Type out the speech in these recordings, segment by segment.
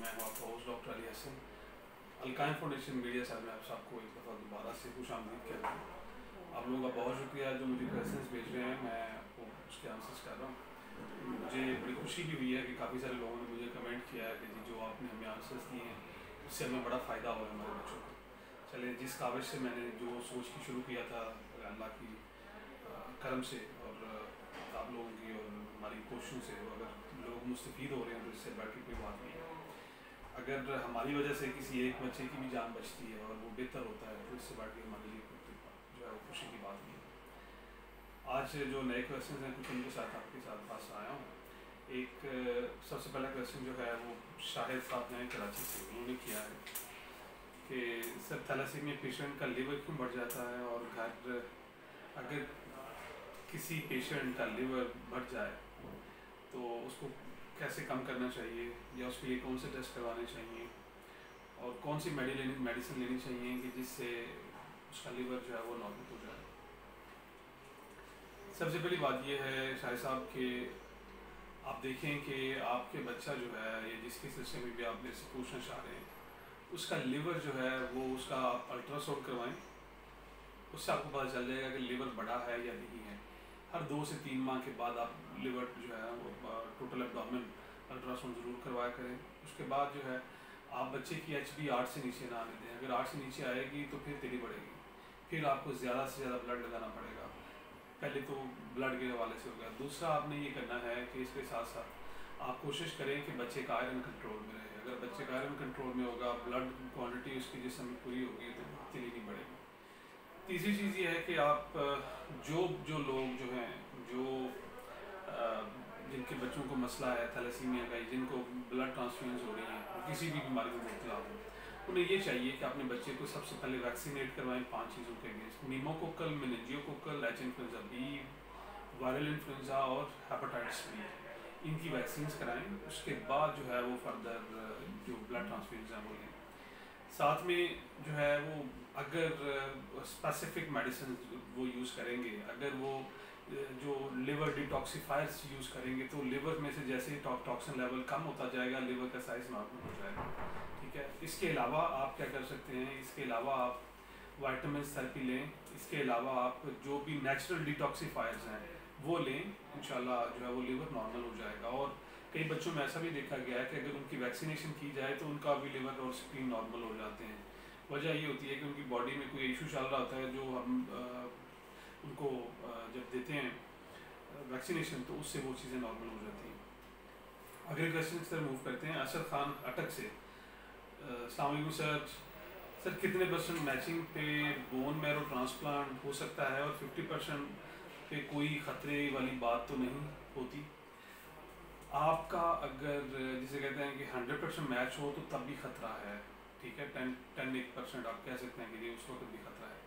मैं हूँ आपका host doctor Ali Hasan Alqaim foundation media sir में आप सबको एक दफ़ा दोबारा से खुश आमदीद कहता हूँ। आप लोगों का बहुत शुक्रिया जो मुझे क्वेश्चन भेज रहे हैं। मैं उसके आंसर्स कर रहा हूँ। मुझे बड़ी खुशी भी हुई है कि काफ़ी सारे लोगों ने मुझे कमेंट किया है कि जी जो आपने हमें आंसर्स दिए हैं, उससे हमें बड़ा फ़ायदा हुआ है हमारे बच्चों को। चले जिस काबिज से मैंने जो सोच की शुरू किया था, अल्लाह की करम से और, आप लोगों की और हमारी कोशिशों से अगर लोग मुस्तफ़ हो रहे हैं तो इससे के कोई बात नहीं है। अगर हमारी वजह से किसी एक बच्चे की भी जान बचती है और वो बेहतर होता है तो इससे बढ़ के हमारे लिए जो है खुशी की बात नहीं है। आज जो नए क्वेश्चन हैं, कुछ उनके साथ आपके साथ पास आया हूँ। एक, सबसे पहला क्वेश्चन जो है, वो शाहिद साहब ने कराची से। उन्होंने किया है कि, सर, थैलासीमिया पेशेंट का लिवर क्यों बढ़ जाता है और घर, अगर किसी पेशेंट का लिवर बढ़ जाए तो उसको कैसे कम करना चाहिए या उसके लिए कौन से टेस्ट करवाने चाहिए? और कौन सी मेडिसिन मेडिसिन लेनी चाहिए कि जिससे उसका लीवर जो है वो नॉर्मल हो जाए? सबसे पहली बात यह है शाह साहब कि आप देखें कि आपके बच्चा जो है या जिसके सिलसिले में भी आप मेरे से पूछना चाह रहे हैं, उसका लीवर जो है वो उसका अल्ट्रासाउंड करवाएँ। उससे आपको पता चल जाएगा कि लीवर बड़ा है या नहीं है। हर दो से तीन माह के बाद आप लिवर जो है वो टोटल एबडामिन अल्ट्रासाउंड ज़रूर करवाया करें। उसके बाद जो है, आप बच्चे की एच बी आठ से नीचे ना आने दें। अगर आठ से नीचे आएगी तो फिर तेरी बढ़ेगी। फिर आपको ज़्यादा से ज़्यादा ब्लड लगाना पड़ेगा। पहले तो ब्लड के हवाले से हो गया। दूसरा आपने ये करना है कि इसके साथ साथ आप कोशिश करें कि बच्चे का आयरन कंट्रोल में रहे। अगर बच्चे का आयरन कंट्रोल में होगा ब्लड क्वांटिटी उसकी जिसम पूरी होगी तो तेली नहीं बढ़ेगी। तीसरी चीज़ ये है कि आप जो जो लोग जो हैं, जो जिनके बच्चों को मसला है, थैलेसीमिया का, जिनको ब्लड ट्रांसफ्यूज हो रही हैं, किसी भी बीमारी में मुबतला हो उन्हें ये चाहिए कि अपने बच्चे को सबसे पहले वैक्सीनेट करवाएँ पाँच चीज़ों के against pneumococcal meningococcal H influenza B viral influenza और हेपेटाइटिस बी इनकी वैक्सीन कराएँ, उसके बाद जो है वो फर्दर जो ब्लड ट्रांसफ्यूज हैं वो लें। साथ में जो है वो अगर स्पेसिफिक मेडिसिन वो यूज़ करेंगे, अगर वो जो लिवर डिटॉक्सीफायर्स यूज़ करेंगे तो लिवर में से जैसे ही टॉक्सिन लेवल कम होता जाएगा लिवर का साइज़ नॉर्मल हो जाएगा। ठीक है? इसके अलावा आप क्या कर सकते हैं, इसके अलावा आप वाइटामिन थेरेपी लें, इसके अलावा आप जो भी नेचुरल डिटॉक्सीफायर्स हैं, वो लें, इंशाल्लाह जो है वो लिवर नॉर्मल हो जाएगा। और कई बच्चों में ऐसा भी देखा गया है कि अगर उनकी वैक्सीनेशन की जाए तो उनका भी लिवर और स्क्रीन नॉर्मल हो जाते हैं। वजह ये होती है कि उनकी बॉडी में कोई इशू चल रहा होता है जो हम उनको जब देते हैं वैक्सीनेशन तो उससे वो चीज़ें नॉर्मल हो जाती हैं। अगले क्वेश्चन की तरह मूव करते हैं। असद खान अटक से। अलैक्म सर सर, कितने परसेंट मैचिंग पे बोन मैरो ट्रांसप्लांट हो सकता है और 50 परसेंट पे कोई ख़तरे वाली बात तो नहीं होती? आपका अगर, जिसे कहते हैं कि 100 परसेंट मैच हो तो तब भी ख़तरा है, ठीक है? टेन टेन एक परसेंट आप कह सकते हैं कि उस वक्त भी खतरा है।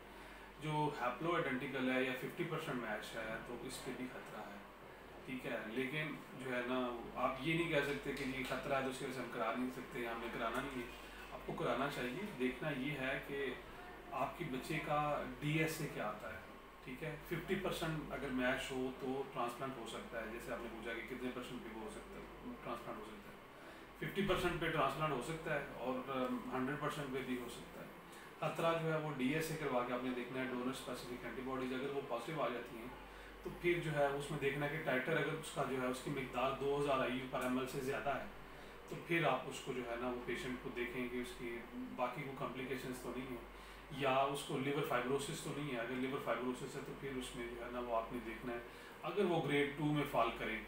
जो हैप्लो आइडेंटिकल है या फिफ्टी परसेंट मैच है तो इस पर भी खतरा है, ठीक है? लेकिन जो है ना, आप ये नहीं कह सकते कि ये खतरा है तो उसकी वजह से हम करा नहीं सकते, या हमें कराना नहीं है। आपको कराना चाहिए। देखना ये है कि आपके बच्चे का डी क्या आता है? ठीक है? फिफ्टी परसेंट अगर मैच हो तो ट्रांसप्लांट हो सकता है। जैसे आपने पूछा कि कितने परसेंट भी हो सकता है ट्रांसप्लांट हो सकता है। फिफ्टी परसेंट पे ट्रांसप्लांट हो सकता है और हंड्रेड परसेंट पे भी हो सकता है। खतरा जो है वो डी एस ए करवा के आपने देखना है डोनर स्पेसिफिक एंटीबॉडीज अगर वो पॉजिटिव आ जाती हैं तो फिर जो है उसमें देखना है कि टाइटर अगर उसका जो है उसकी मकदार दो हज़ार आई पर एम से ज़्यादा है तो फिर आप उसको जो है ना वो पेशेंट को देखें कि उसकी बाकी को कॉम्प्लिकेशन तो नहीं है। या उसको लिवर फाइब्रोसिस तो नहीं है, अगर लिवर फाइब्रोसिस है तो फिर उसमें जो है ना वो आपने देखना है। अगर वो ग्रेड टू में फॉल करें,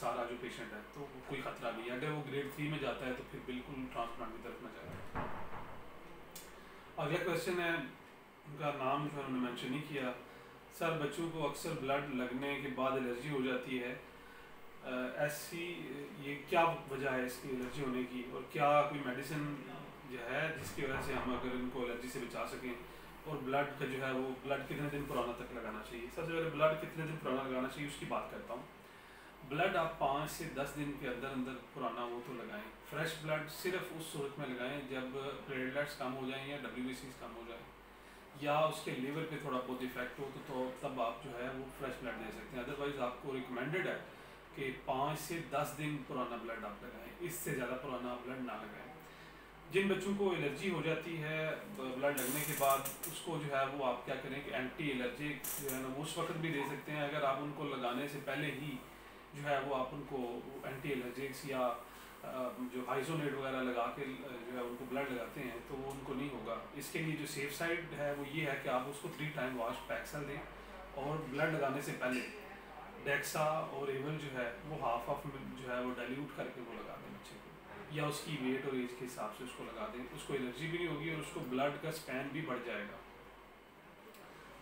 सारा जो पेशेंट है तो कोई ख़तरा नहीं है। अगर वो ग्रेड थ्री में जाता है तो फिर बिल्कुल ट्रांसप्लांट की तरफ़ न जाए। अगला क्वेश्चन है, उनका नाम जो है उन्होंने मेंशन नहीं किया। सर, बच्चों को अक्सर ब्लड लगने के बाद एलर्जी हो जाती है। ऐसी, ये क्या वजह है इसकी एलर्जी होने की? और क्या कोई मेडिसिन जो है जिसकी वजह से हम अगर इनको एलर्जी से बचा सकें और ब्लड का जो है वो ब्लड कितने दिन पुराना तक लगाना चाहिए? सबसे पहले ब्लड कितने दिन पुराना लगाना चाहिए उसकी बात करता हूँ। ब्लड आप पाँच से दस दिन के अंदर अंदर पुराना वो तो लगाएँ। फ्रेश ब्लड सिर्फ़ उस सूरत में लगाएँ जब प्लेटलेट्स कम हो जाएँ या डब्ल्यू कम हो जाए। या उसके लीवर पे थोड़ा बहुत इफ़ेक्ट हो तो, तो तब आप जो है वो फ्रेश ब्लड दे सकते हैं। अदरवाइज़ आपको रिकमेंडेड है कि पाँच से दस दिन पुराना ब्लड आप लगाएँ। इससे ज़्यादा पुराना ब्लड ना लगाएँ। जिन बच्चों को एलर्जी हो जाती है ब्लड लगने के बाद, उसको जो है वो आप क्या करें कि एंटी एलर्जिक जो है ना उस वक्त भी दे सकते हैं। अगर आप उनको लगाने से पहले ही जो है वो आप उनको एंटी एलर्जिक्स या जो आइसोनेट वगैरह लगा के, जो है उनको ब्लड लगाते हैं तो वो उनको नहीं होगा। इसके लिए जो सेफ़ साइड है वो ये है कि आप उसको थ्री टाइम वॉश पैक्सल दें और ब्लड लगाने से पहले डेक्सा और एवन जो है वो हाफ़ हाफ़ जो है वो डाइल्यूट करके वो लगा दें बच्चे को। या उसकी वेट और एज के हिसाब से उसको लगा दें उसको एलर्जी भी नहीं होगी और उसको ब्लड का स्पैन भी बढ़ जाएगा।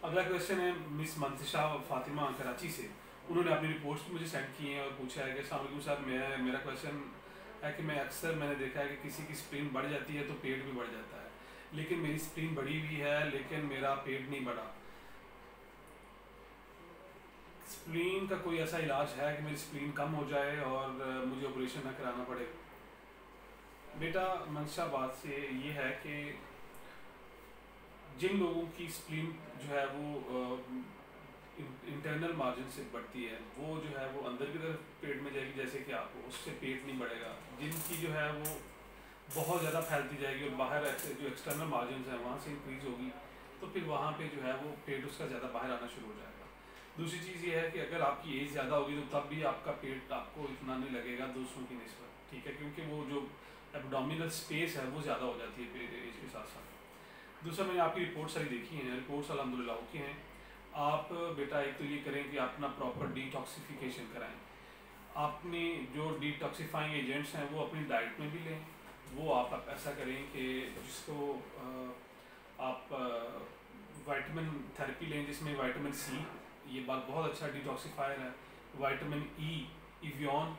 अगला क्वेश्चन है मिस मंतिशा फातिमा कराची से। उन्होंने अपनी रिपोर्ट्स मुझे सेंड किए हैं और पूछा है कि सामकुम सर मैं, मेरा क्वेश्चन है कि मैं अक्सर मैंने देखा है कि किसी की स्प्रीन बढ़ जाती है तो पेट भी बढ़ जाता है। लेकिन मेरी स्प्रीन बढ़ी हुई है, लेकिन मेरा पेट नहीं बढ़ा। स्प्लीन का कोई ऐसा इलाज है कि मेरी स्प्लीन कम हो जाए और मुझे ऑपरेशन ना कराना पड़े? बेटा मंशा बात से ये है कि जिन लोगों की स्प्लीन जो है वो इंटरनल मार्जिन से बढ़ती है, वो जो है वो अंदर की तरफ़ पेट में जाएगी, जैसे कि आपको, उससे पेट नहीं बढ़ेगा। जिनकी जो है वो बहुत ज़्यादा फैलती जाएगी और बाहर ऐसे जो एक्सटर्नल मार्जिन है, वहाँ से इंक्रीज होगी तो फिर वहाँ पे जो है वो पेट उसका ज़्यादा बाहर आना शुरू हो जाएगा। दूसरी चीज़ ये है कि अगर आपकी एज ज़्यादा होगी तो तब भी आपका पेट आपको इतना नहीं लगेगा, दूसरों की नस्बत ठीक है? क्योंकि वो जो एबडोमिनल स्पेस है वो ज़्यादा हो जाती है एज के साथ साथ। दूसरा मैंने आपकी रिपोर्ट सारी देखी हैं रिपोर्ट्स अलहमदिल्ला ओके हैं। आप बेटा एक तो ये करें कि अपना प्रॉपर डिटॉक्सिफिकेशन कराएँ। आपने जो डिटॉक्सीफाइंग एजेंट्स हैं वो अपनी डाइट में भी लें। वो आप, ऐसा करें कि जिसको आप वाइटामिन थेरेपी लें जिसमें वाइटामिन सी ये बात बहुत अच्छा डिटॉक्सीफायर है। वाइटामिन ई इवियन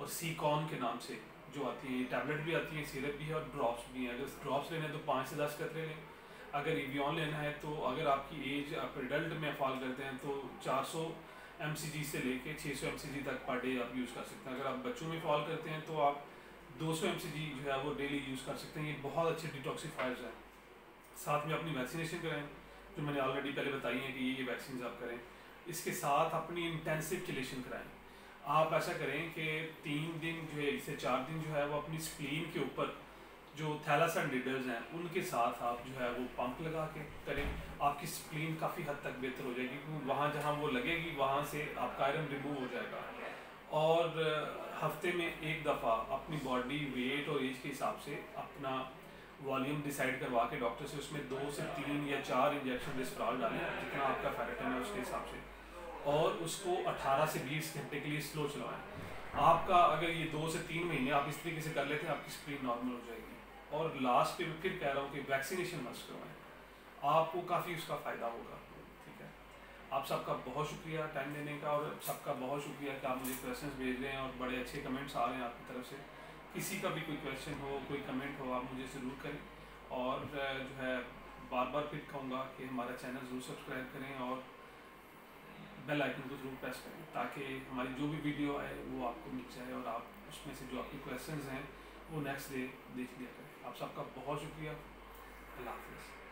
और सी कॉन के नाम से। जो आती है टैबलेट भी आती है सिरप भी है और ड्रॉप्स भी हैं। अगर ड्रॉप्स लेने हैं तो पाँच से दस कतरे लें। अगर ईवियन लेना है तो अगर आपकी एज आप एडल्ट में फॉल करते हैं तो 400 एम से लेके 600 एम तक पर डे आप यूज़ कर सकते हैं। अगर आप बच्चों में फॉल करते हैं तो आप 200 एम जो है वो डेली यूज़ कर सकते हैं। ये बहुत अच्छे डिटॉक्सीफायर्स हैं। साथ में अपनी वैक्सीनेशन करें। जो मैंने ऑलरेडी पहले बताई है कि ये ये वैक्सीन आप करें। इसके साथ अपनी इंटेंसिव चिलेशन कराएँ। आप ऐसा करें कि तीन दिन जो है इससे चार दिन जो है, वो अपनी स्क्रीन के ऊपर जो थैलासन लीडर्स हैं, उनके साथ आप जो है, वो पंप लगा के करें। आपकी स्प्लीन काफ़ी हद तक बेहतर हो जाएगी, क्योंकि वहाँ जहाँ वो लगेगी, वहाँ से आपका आयरन रिमूव हो जाएगा। और हफ़्ते में एक दफ़ा अपनी बॉडी वेट और एज के हिसाब से अपना वॉल्यूम डिसाइड करवा के डॉक्टर से उसमें दो से तीन या चार इंजेक्शन डिस्प्रॉल डालें, जितना आपका फेरेटन है उसके हिसाब से। और उसको 18 से 20 घंटे के लिए स्लो चलाएँ। आपका अगर ये दो से तीन महीने आप इस तरीके से कर लेते हैं, आपकी स्क्रीन नॉर्मल हो जाएगी। और लास्ट पे मैं फिर कह रहा हूँ कि वैक्सीनेशन मस्ट करवाएँ। आपको काफ़ी उसका फ़ायदा होगा, ठीक है? आप सबका बहुत शुक्रिया टाइम देने का और सबका बहुत शुक्रिया कि आप मुझे क्वेश्चन भेज रहे हैं और बड़े अच्छे कमेंट्स आ रहे हैं आपकी तरफ़ से। किसी का भी कोई क्वेश्चन हो, कोई कमेंट हो, आप मुझे ज़रूर करें। और जो है बार बार फिर कहूँगा कि हमारा चैनल ज़रूर सब्सक्राइब करें और बेल आइकन को ज़रूर प्रेस करें ताकि हमारी जो भी वीडियो आए, वो आपको मिल जाए और आप उसमें से जो आपके क्वेश्चन हैं, वो नेक्स्ट डे देख लिया करें। आप सबका बहुत शुक्रिया। अल्लाह हाफिज़।